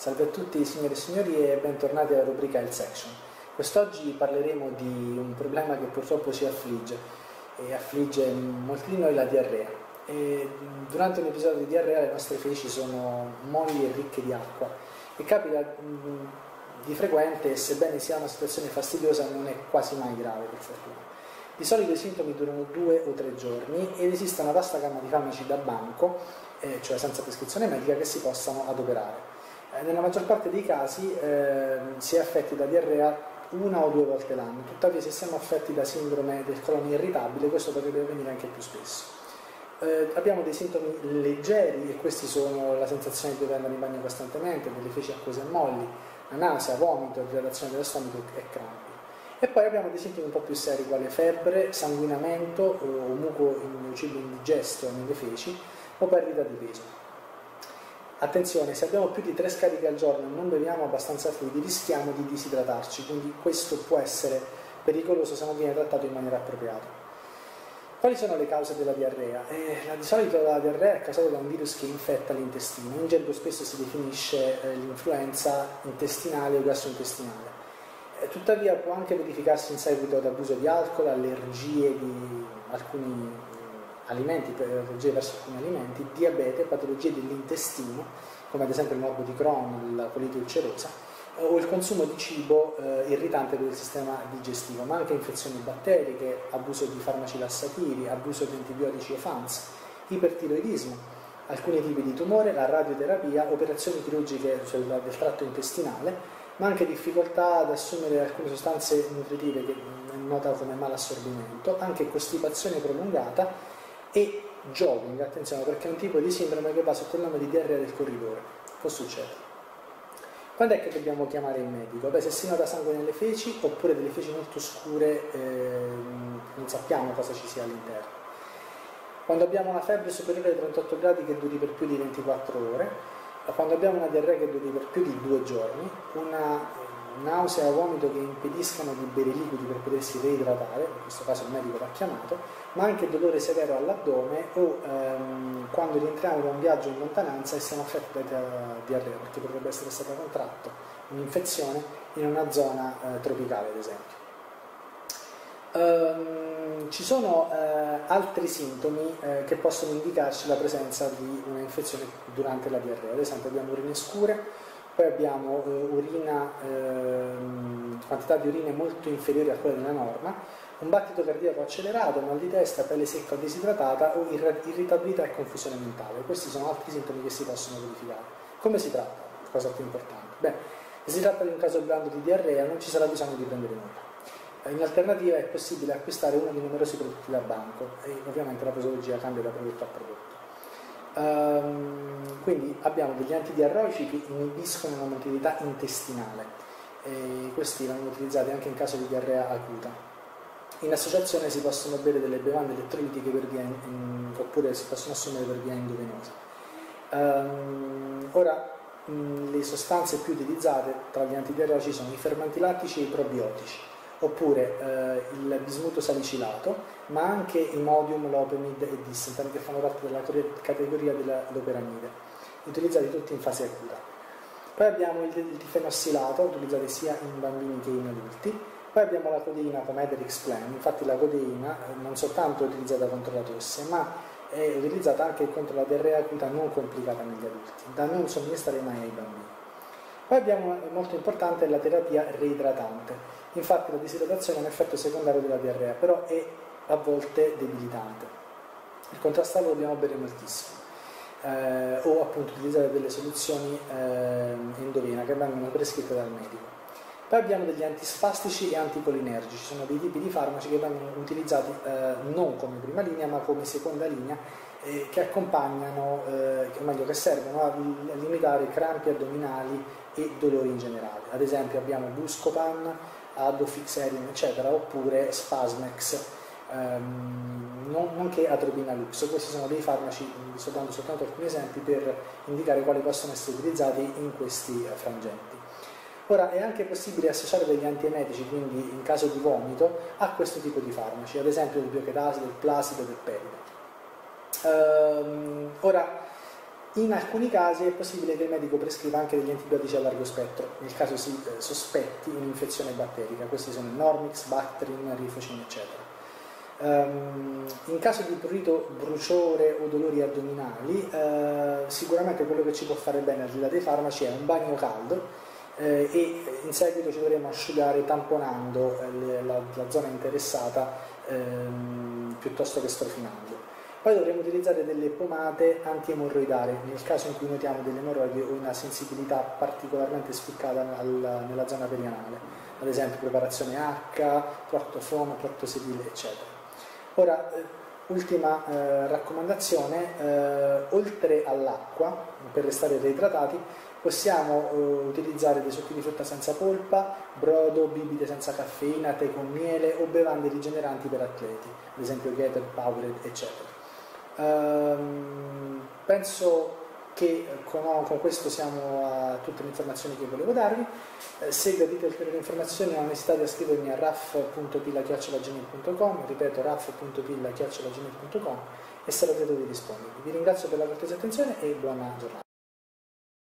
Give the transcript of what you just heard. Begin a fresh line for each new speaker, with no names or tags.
Salve a tutti signori e signori e bentornati alla rubrica Health Section. Quest'oggi parleremo di un problema che purtroppo ci affligge e affligge molti di noi la diarrea. E durante un episodio di diarrea le nostre feci sono molli e ricche di acqua e capita di frequente sebbene sia una situazione fastidiosa non è quasi mai grave per fortuna. Di solito i sintomi durano due o tre giorni ed esiste una vasta gamma di farmaci da banco, eh, cioè senza prescrizione medica, che si possano adoperare. Nella maggior parte dei casi eh, si è affetti da diarrea una o due volte l'anno, tuttavia se siamo affetti da sindrome del colon irritabile questo potrebbe avvenire anche più spesso. Eh, abbiamo dei sintomi leggeri e questi sono la sensazione di dover andare in bagno costantemente, delle feci acquose e molli, la nausea, vomito, dilatazione dello stomaco e crampi. E poi abbiamo dei sintomi un po' più seri quali febbre, sanguinamento o muco in cibo indigesto nelle feci o perdita di peso. Attenzione, se abbiamo più di 3 scariche al giorno e non beviamo abbastanza fluidi rischiamo di disidratarci, quindi questo può essere pericoloso se non viene trattato in maniera appropriata. Quali sono le cause della diarrea? Eh, di solito la diarrea è causata da un virus che infetta l'intestino, in gergo spesso si definisce eh, l'influenza intestinale o gastrointestinale. Eh, tuttavia può anche verificarsi in seguito ad abuso di alcol, allergie di alcuni alimenti, allergie verso alcuni alimenti, diabete, patologie dell'intestino, come ad esempio il morbo di Crohn, la colite ulcerosa, o il consumo di cibo eh, irritante per il sistema digestivo, ma anche infezioni batteriche, abuso di farmaci lassativi, abuso di antibiotici e FANS, ipertiroidismo, alcuni tipi di tumore, la radioterapia, operazioni chirurgiche cioè del tratto intestinale, ma anche difficoltà ad assumere alcune sostanze nutritive che è nota come malassorbimento, anche costipazione prolungata e jogging, attenzione perché è un tipo di sindrome che va sotto il nome di diarrea del corridore, può succedere. Quando è che dobbiamo chiamare il medico? Beh, se si nota sangue nelle feci oppure delle feci molto scure, eh, non sappiamo cosa ci sia all'interno. Quando abbiamo una febbre superiore ai 38 gradi che duri per più di 24 ore, quando abbiamo una diarrea che duri per più di due giorni, una nausea o vomito che impediscano di bere liquidi per potersi reidratare, in questo caso il medico va chiamato, ma anche dolore severo all'addome o ehm, quando rientriamo da un viaggio in lontananza e siamo affetti da diarrea, perché potrebbe essere stata contratta un'infezione in una zona eh, tropicale, ad esempio. Um, ci sono uh, altri sintomi uh, che possono indicarci la presenza di un'infezione durante la diarrea, ad esempio abbiamo urine scure, poi abbiamo uh, urina, ehm, quantità di urine molto inferiori a quelle della norma, un battito cardiaco accelerato, mal di testa, pelle secca o disidratata o irritabilità e confusione mentale. Questi sono altri sintomi che si possono verificare. Come si tratta? Cosa più importante. Beh, se si tratta di un caso blando di diarrea non ci sarà bisogno di prendere nulla. In alternativa è possibile acquistare uno dei numerosi prodotti da banco e ovviamente la posologia cambia da prodotto a prodotto. Um, quindi abbiamo degli antidiarroici che inibiscono la motilità intestinale e questi vengono utilizzati anche in caso di diarrea acuta in associazione si possono bere delle bevande elettrolitiche via in, oppure si possono assumere per via endovenosa. Um, ora, mh, le sostanze più utilizzate tra gli antidiarroici sono i fermenti lattici e i probiotici, oppure eh, il bismuto salicilato, ma anche imodium, lopemid e dissentan che fanno parte della categoria dell'operamide, utilizzati tutti in fase acuta. Poi abbiamo il, il difenossilato, utilizzato sia in bambini che in adulti, poi abbiamo la codeina come Ederix Plan, infatti la codeina eh, non soltanto è utilizzata contro la tosse, ma è utilizzata anche contro la diarrea acuta non complicata negli adulti, da non somministrare mai ai bambini. Poi abbiamo molto importante la terapia reidratante, infatti la disidratazione è un effetto secondario della diarrea, però è a volte debilitante. Per contrastarlo dobbiamo bere moltissimo. Eh, o appunto utilizzare delle soluzioni eh, endovena che vengono prescritte dal medico. Poi abbiamo degli antispastici e anticolinergici, sono dei tipi di farmaci che vengono utilizzati eh, non come prima linea ma come seconda linea eh, che accompagnano, eh, o meglio che servono a, limitare crampi addominali e dolori in generale. Ad esempio abbiamo Buscopan, Adofixerin eccetera oppure Spasmex, ehm, nonché Atropina Lux. Questi sono dei farmaci, sto dando soltanto alcuni esempi per indicare quali possono essere utilizzati in questi eh, frangenti. Ora è anche possibile associare degli antiemetici, quindi in caso di vomito, a questo tipo di farmaci, ad esempio del biochedase, del plasido, del peride. Ehm, ora, In alcuni casi è possibile che il medico prescriva anche degli antibiotici a largo spettro, nel caso si eh, sospetti un'infezione batterica. Questi sono Normix, Bactrim, Rifocin, eccetera. Um, in caso di prurito, bruciore o dolori addominali, uh, sicuramente quello che ci può fare bene al di là dei farmaci è un bagno caldo eh, e in seguito ci dovremo asciugare tamponando eh, la, la, zona interessata ehm, piuttosto che strofinando. Poi dovremo utilizzare delle pomate antiemorroidali nel caso in cui notiamo delle emorroidi o una sensibilità particolarmente spiccata nella, nella zona perianale, ad esempio preparazione H, proctofono, proctosedile, eccetera. Ora, eh, ultima eh, raccomandazione, eh, oltre all'acqua, per restare reidratati, possiamo eh, utilizzare dei succhi di frutta senza polpa, brodo, bibite senza caffeina, tè con miele o bevande rigeneranti per atleti, ad esempio Gator, Powerade, eccetera. Ehm, penso che con, con, questo siamo a tutte le informazioni che volevo darvi. Eh, se gradite ulteriori informazioni non esitate a scrivermi a raff.pilla.gmail.com ripeto raff.pilla.gmail.com e sarò lieto di rispondervi. Vi ringrazio per la cortese attenzione e buona giornata.